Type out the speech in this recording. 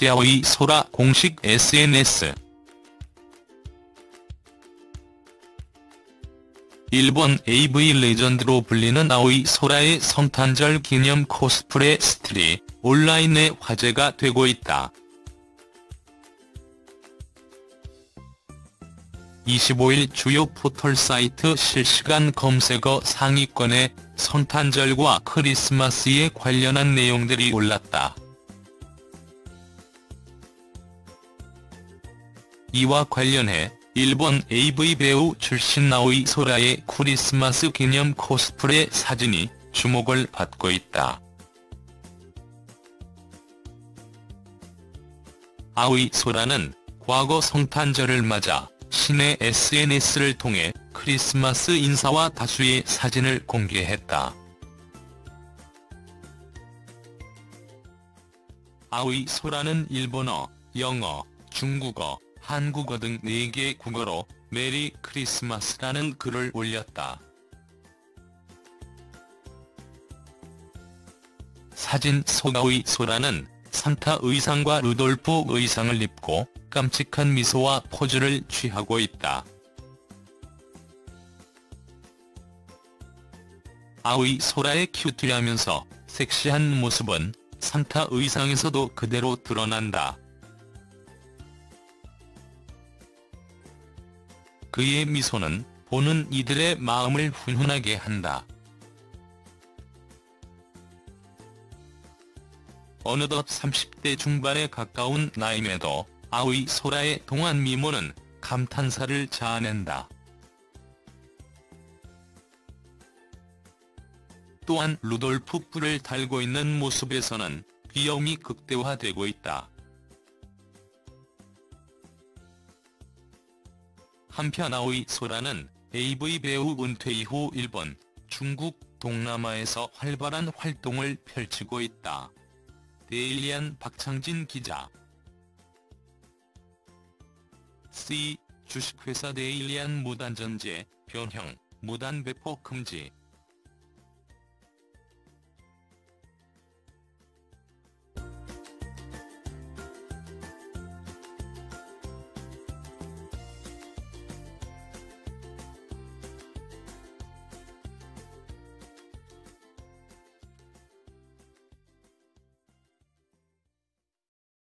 러시아의 소라 공식 SNS 일본 AV 레전드로 불리는 아오이 소라의 성탄절 기념 코스프레 스틸이 온라인에 화제가 되고 있다. 25일 주요 포털 사이트 실시간 검색어 상위권에 성탄절과 크리스마스에 관련한 내용들이 올랐다. 이와 관련해 일본 AV 배우 출신 아오이 소라의 크리스마스 기념 코스프레 사진이 주목을 받고 있다. 아오이 소라는 과거 성탄절을 맞아 신의 SNS를 통해 크리스마스 인사와 다수의 사진을 공개했다. 아오이 소라는 일본어, 영어, 중국어, 한국어 등 4개 국어로 메리 크리스마스라는 글을 올렸다. 사진 속 아오이 소라는 산타 의상과 루돌프 의상을 입고 깜찍한 미소와 포즈를 취하고 있다. 아오이 소라의 큐티하면서 섹시한 모습은 산타 의상에서도 그대로 드러난다. 그의 미소는 보는 이들의 마음을 훈훈하게 한다. 어느덧 30대 중반에 가까운 나임에도 아오이 소라의 동안 미모는 감탄사를 자아낸다. 또한 루돌프 뿔을 달고 있는 모습에서는 귀여움이 극대화되고 있다. 한편 아오이 소라는 AV 배우 은퇴 이후 일본, 중국, 동남아에서 활발한 활동을 펼치고 있다. 데일리안 박창진 기자 C. 주식회사 데일리안 무단전재, 변형, 무단 배포 금지